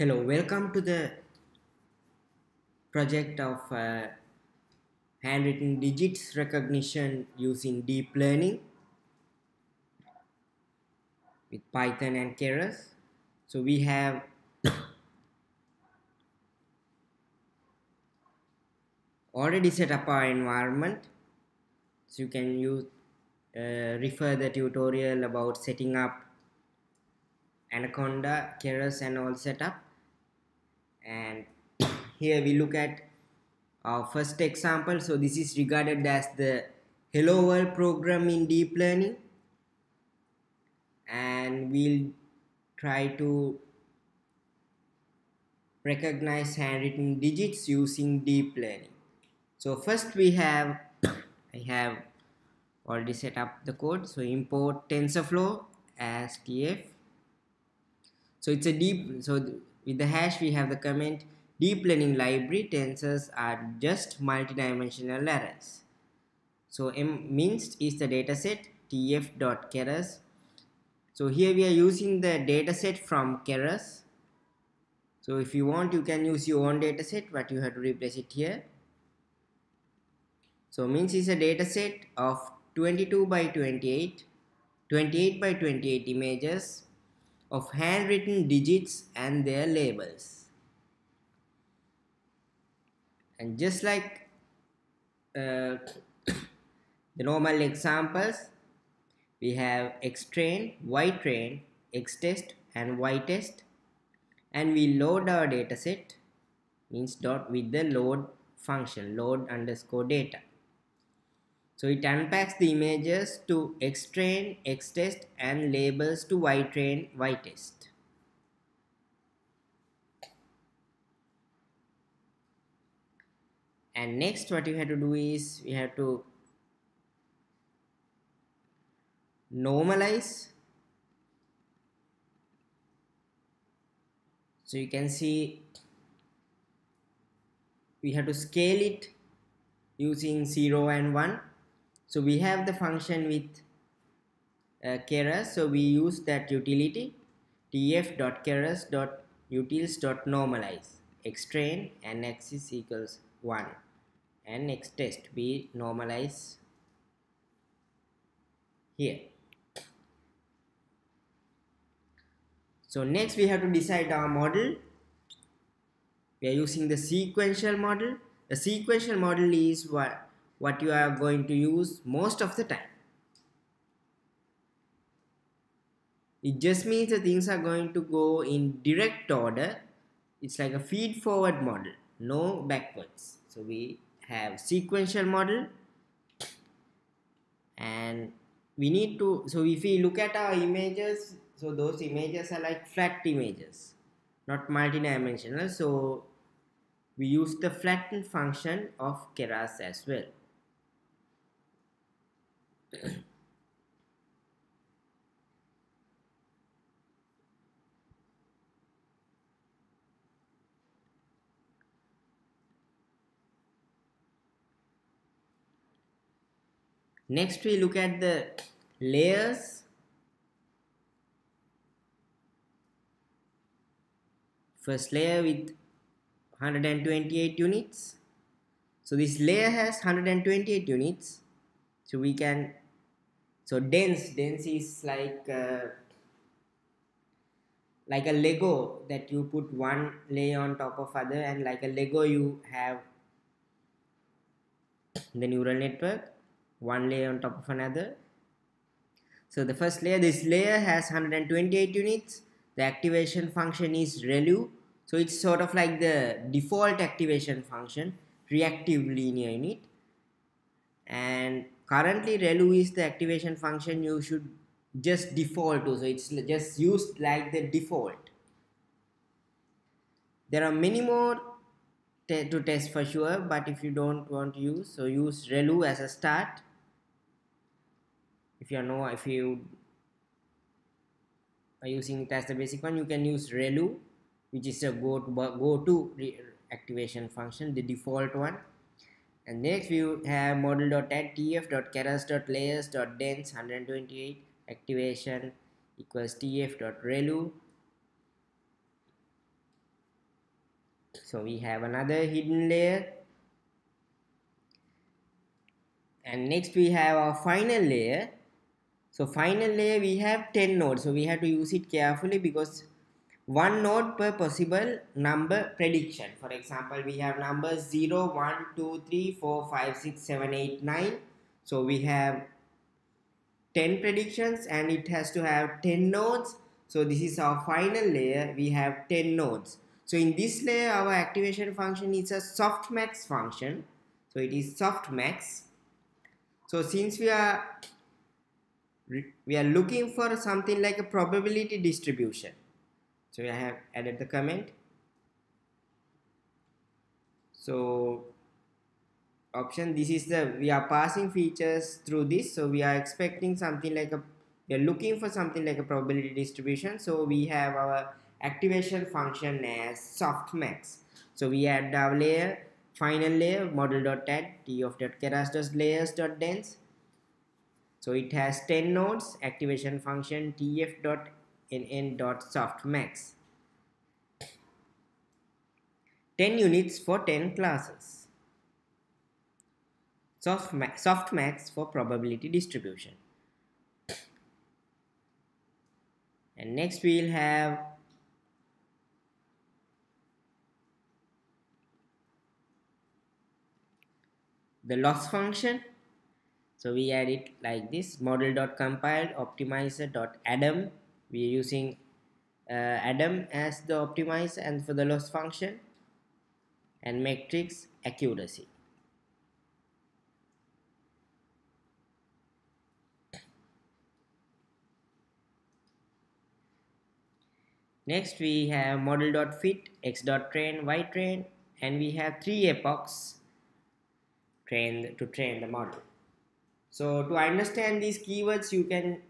Hello, welcome to the project of uh, handwritten digits recognition using deep learning with Python and Keras. So we have already set up our environment. So you can use uh, refer the tutorial about setting up Anaconda, Keras and all setup and here we look at our first example. So this is regarded as the hello world program in deep learning. And we'll try to recognize handwritten digits using deep learning. So first we have I have already set up the code. So import TensorFlow as TF so it's a deep so with the hash we have the comment deep learning library tensors are just multidimensional arrays. So M MNIST is the dataset tf.keras. So here we are using the dataset from Keras. So if you want you can use your own dataset but you have to replace it here. So MNIST is a dataset of 22 by 28, 28 by 28 images of handwritten digits and their labels. And just like uh, the normal examples, we have X train, Y train, X test and Y test and we load our dataset mnist dot with the load function load underscore data so it unpacks the images to xtrain, xtest and labels to ytrain, ytest. And next what you have to do is we have to normalize. So you can see we have to scale it using 0 and 1 so we have the function with uh, keras. So we use that utility tf.keras.utils.normalize xtrain and x is equals 1 and xtest we normalize here. So next we have to decide our model. We are using the sequential model. The sequential model is what what you are going to use most of the time. It just means that things are going to go in direct order. It's like a feed forward model, no backwards. So we have sequential model and we need to, so if we look at our images, so those images are like flat images, not multidimensional. So we use the flatten function of Keras as well. Next we look at the layers. First layer with 128 units. So this layer has 128 units. So we can so dense dense is like uh, like a lego that you put one layer on top of other and like a lego you have the neural network one layer on top of another. So the first layer this layer has 128 units. The activation function is relu. So it's sort of like the default activation function rectified linear unit. And currently relu is the activation function you should just default to. So it's just used like the default. There are many more te to test for sure but if you don't want to use so use relu as a start. If you know if you are using it as the basic one you can use relu which is a go to go to activation function the default one and next we have model.add tf.keras.layers.dense 128 activation equals tf.relu so we have another hidden layer. And next we have our final layer. So final layer we have 10 nodes. So we have to use it carefully because one node per possible number prediction. For example we have numbers 0 1 2 3 4 5 6 7 8 9 so we have 10 predictions and it has to have 10 nodes. So this is our final layer. We have 10 nodes. So in this layer our activation function is a softmax function. So it is softmax. So since we are we are looking for something like a probability distribution so I have added the comment. So option this is the we are passing features through this. So we are expecting something like a we are looking for something like a probability distribution. So we have our activation function as softmax. So we add our layer final layer model dot add tf dot keras dot layers dot dense. So it has 10 nodes activation function tf dot nn dot softmax 10 units for 10 classes. Softmax, softmax for probability distribution. And next we'll have the loss function. So we add it like this model dot we are using uh, Adam as the optimizer and for the loss function and metrics accuracy. Next we have model.fit, x.train, y-train and we have three epochs trained to train the model. So to understand these keywords you can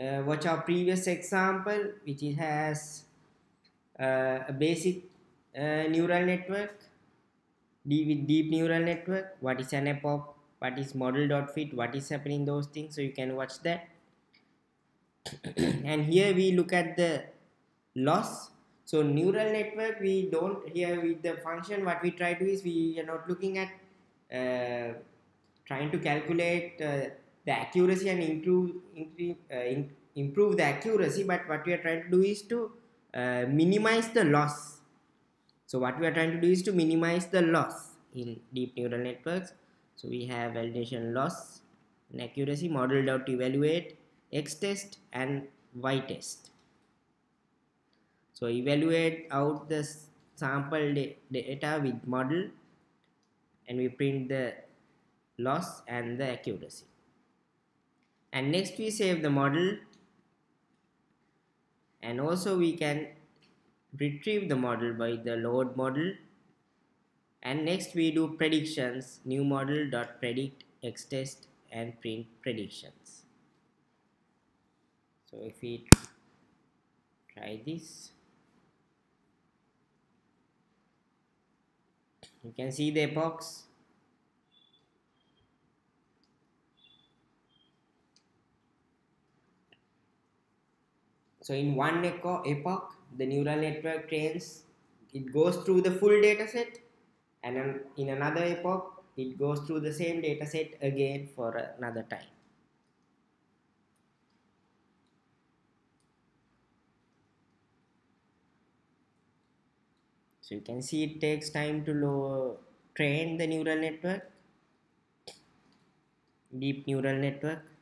uh, watch our previous example which has uh, a basic uh, neural network deep with deep neural network. What is an epoch? What is model dot fit? What is happening those things? So you can watch that. And here we look at the loss. So neural network we don't here with the function what we try to is we are not looking at uh, trying to calculate uh, the accuracy and improve improve, uh, improve the accuracy but what we are trying to do is to uh, minimize the loss. So what we are trying to do is to minimize the loss in deep neural networks. So we have validation loss and accuracy model dot evaluate x test and y test so evaluate out the sample data with model and we print the loss and the accuracy and next we save the model. And also we can retrieve the model by the load model. And next we do predictions new model dot predict x test and print predictions. So if we try this you can see the epochs So in one epoch, the neural network trains, it goes through the full data set and in another epoch, it goes through the same data set again for another time. So you can see it takes time to train the neural network, deep neural network.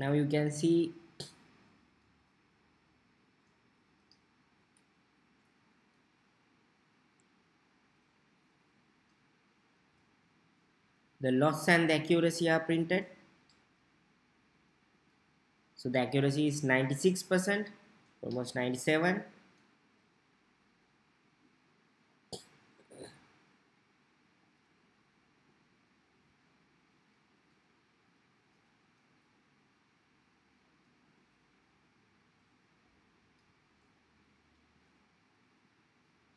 Now you can see the loss and the accuracy are printed. So the accuracy is 96 percent almost 97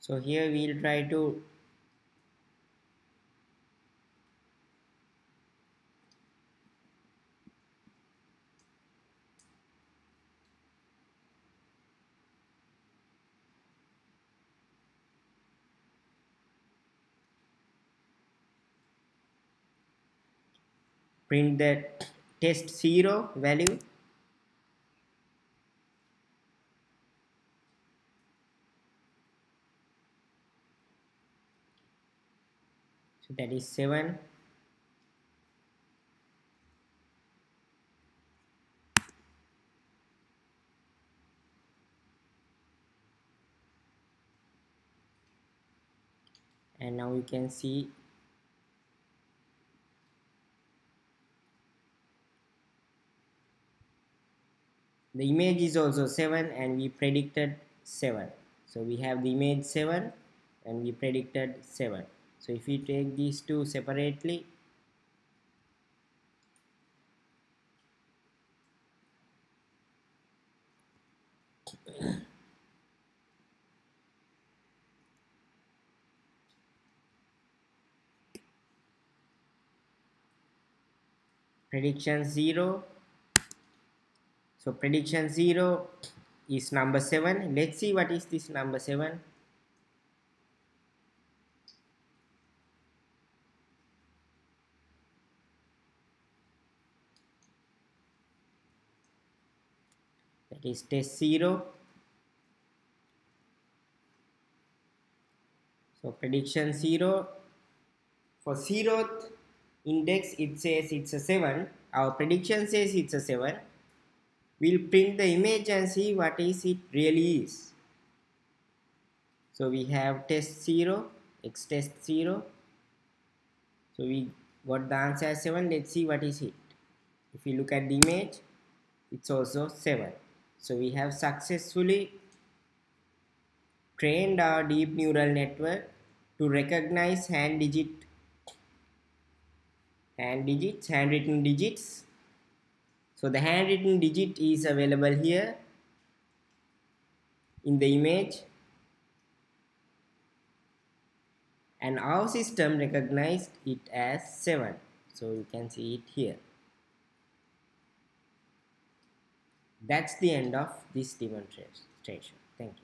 so here we'll try to print the test 0 value that is 7 and now you can see the image is also 7 and we predicted 7 so we have the image 7 and we predicted 7 so if we take these two separately prediction 0 so prediction 0 is number 7. Let's see what is this number 7. Is test 0. So prediction 0. For 0th index it says it's a 7. Our prediction says it's a 7 we'll print the image and see what is it really is so we have test 0 x test 0 so we got the answer as 7 let's see what is it if you look at the image it's also 7 so we have successfully trained our deep neural network to recognize hand digit hand digits handwritten digits. So the handwritten digit is available here in the image. And our system recognized it as 7 so you can see it here that's the end of this demonstration. Thank you